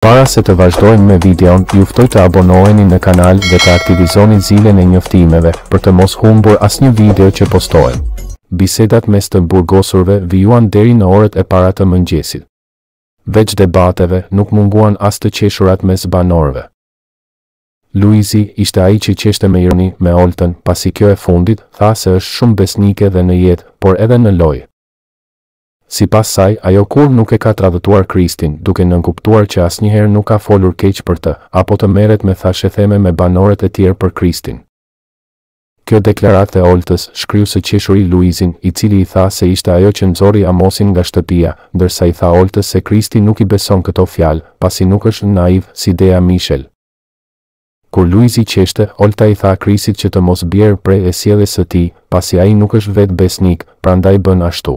Para se të vazhdojmë me videon, ju ftoj të abonoheni në kanal dhe të aktivizoni zilen e njoftimeve, për të mos humbur asnjë video që postojmë. Bisedat mes të burgosurve vijuan deri në orët e para të mëngjesit. Veç debateve, nuk munguan as të qeshurat mes banorëve. Luizi, ishte ai që qeshte me ironi, me Oltën, pasi kjo e fundit, tha se është shumë besnike dhe në jetë, por edhe në lojë. Sipas saj, ajo kurrë nuk e ka tradhëtuar Kristin, duke nënkuptuar që asnjëherë nuk ka folur keq për të, apo të merret me thashetheme me banorët e tjerë për Kristin. Kjo deklaratë e Oltës, shkriu së qeshuri Luizin, i cili i tha se ishte ajo që nxori Amosin nga shtëpia, ndërsa i tha Oltës se Kristi nuk i beson këto fjalë, pasi nuk është naiv, si Dea Mishel. Kur Luizi qeshte, Olta i tha Kristit që të mos bjerë pre e sjelljes së tij, pasi ai nuk është vetë besnik, prandaj bën ashtu.